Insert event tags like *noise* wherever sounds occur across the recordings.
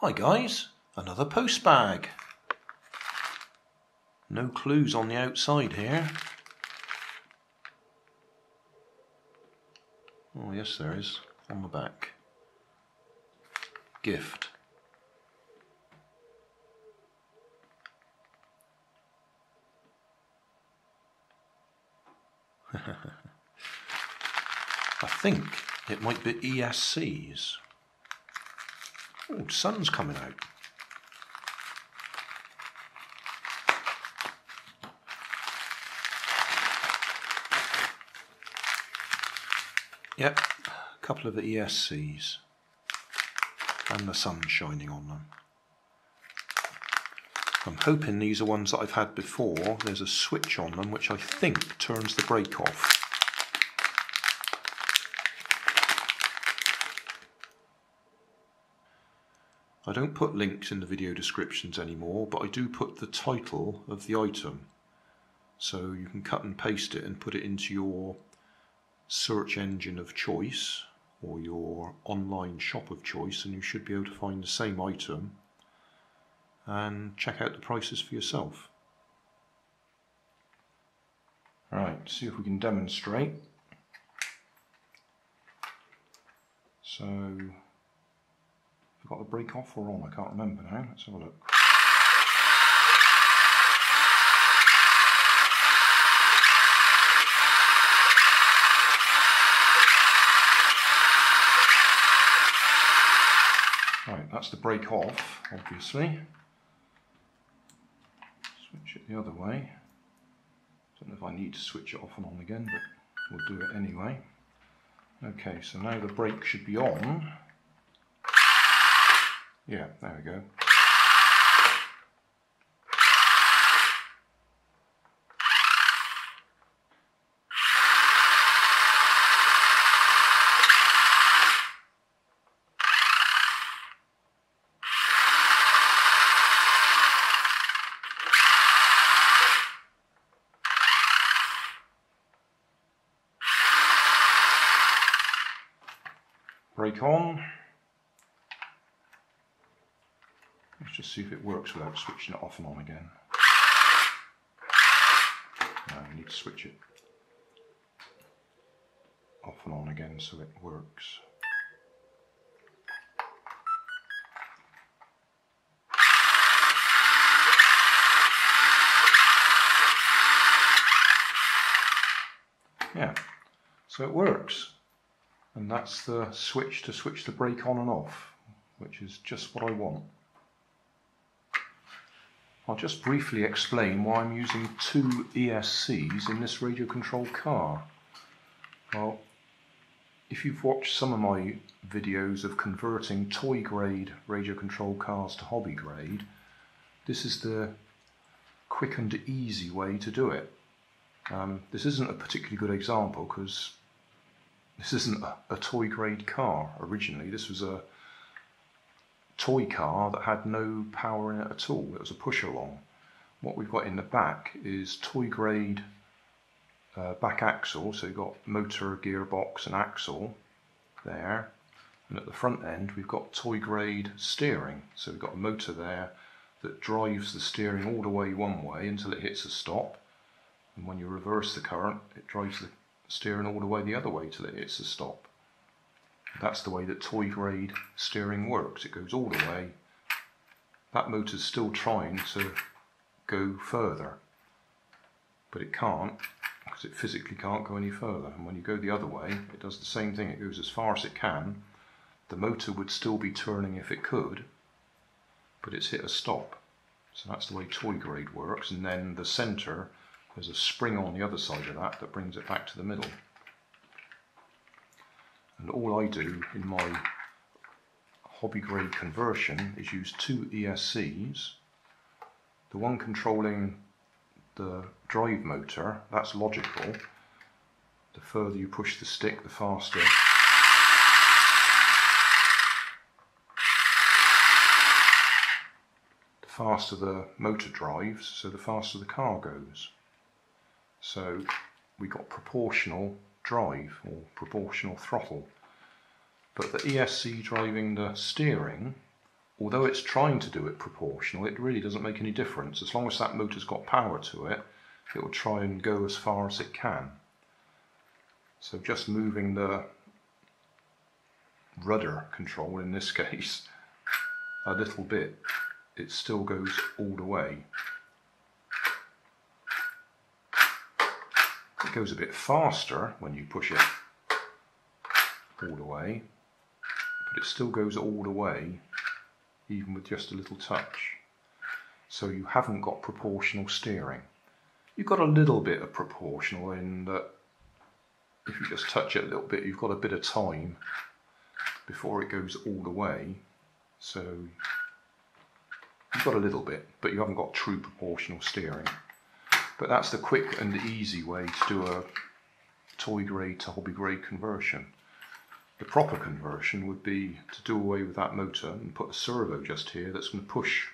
Hi guys, another post bag. No clues on the outside here. Oh yes there is, on the back. Gift. *laughs* I think it might be ESCs. Oh, sun's coming out. Yep, a couple of the ESCs and the sun shining on them. I'm hoping these are ones that I've had before. There's a switch on them which I think turns the brake off. I don't put links in the video descriptions anymore, but I do put the title of the item. So you can cut and paste it and put it into your search engine of choice or your online shop of choice and you should be able to find the same item and check out the prices for yourself. Right, see if we can demonstrate. So, got the brake off or on? I can't remember now. Let's have a look. Right, that's the brake off, obviously. Switch it the other way. Don't know if I need to switch it off and on again, but we'll do it anyway. Okay, so now the brake should be on. Yeah, there we go. Brake on. Let's just see if it works without switching it off and on again. No, I need to switch it off and on again so it works. Yeah, so it works and that's the switch to switch the brake on and off which is just what I want. I'll just briefly explain why I'm using two ESCs in this radio controlled car. Well, if you've watched some of my videos of converting toy grade radio controlled cars to hobby grade, this is the quick and easy way to do it. Um, this isn't a particularly good example because this isn't a, a toy grade car originally. This was a toy car that had no power in it at all. It was a push along. What we've got in the back is toy grade uh, back axle. So you've got motor, gearbox and axle there. And at the front end we've got toy grade steering. So we've got a motor there that drives the steering all the way one way until it hits a stop. And when you reverse the current, it drives the steering all the way the other way till it hits a stop. That's the way that toy grade steering works. It goes all the way. That motor's still trying to go further, but it can't because it physically can't go any further. And when you go the other way, it does the same thing. It goes as far as it can. The motor would still be turning if it could, but it's hit a stop. So that's the way toy grade works. And then the center there's a spring on the other side of that that brings it back to the middle. And all I do in my hobby grade conversion is use two ESCs. The one controlling the drive motor, that's logical. The further you push the stick, the faster the faster the motor drives, so the faster the car goes. So we got proportional drive or proportional throttle. But the ESC driving the steering although it's trying to do it proportional, it really doesn't make any difference. As long as that motor's got power to it, it will try and go as far as it can. So just moving the rudder control in this *laughs* case a little bit, it still goes all the way. It goes a bit faster when you push it all the way, but it still goes all the way even with just a little touch. So you haven't got proportional steering. You've got a little bit of proportional in that if you just touch it a little bit, you've got a bit of time before it goes all the way. So you've got a little bit, but you haven't got true proportional steering. But that's the quick and easy way to do a toy grade to hobby grade conversion. The proper conversion would be to do away with that motor and put a servo just here that's going to push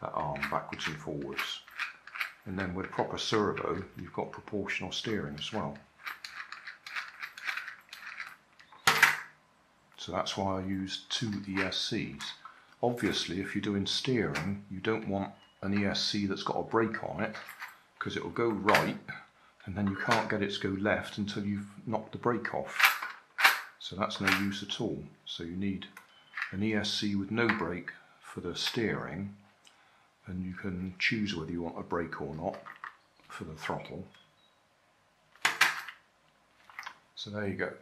that arm backwards and forwards. And then with a proper servo, you've got proportional steering as well. So that's why I use two ESCs. Obviously, if you're doing steering, you don't want an ESC that's got a brake on it because it will go right and then you can't get it to go left until you've knocked the brake off. So that's no use at all. So you need an ESC with no brake for the steering and you can choose whether you want a brake or not for the throttle. So there you go.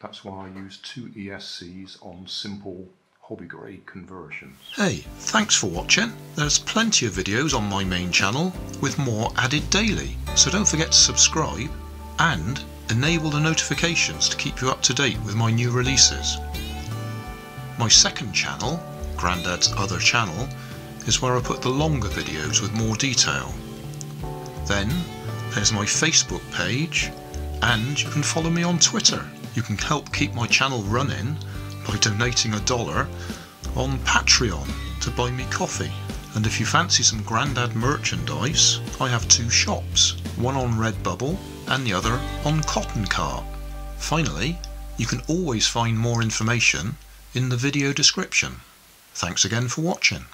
That's why I use two ESCs on simple hobby grade conversions. Hey, thanks for watching. There's plenty of videos on my main channel with more added daily, so don't forget to subscribe and enable the notifications to keep you up to date with my new releases. My second channel, Grandad's Other Channel, is where I put the longer videos with more detail. Then there's my Facebook page and you can follow me on Twitter. You can help keep my channel running by donating a dollar on Patreon to buy me coffee. And if you fancy some Grandad merchandise, I have two shops, one on Redbubble and the other on Cotton Cart. Finally, you can always find more information in the video description. Thanks again for watching.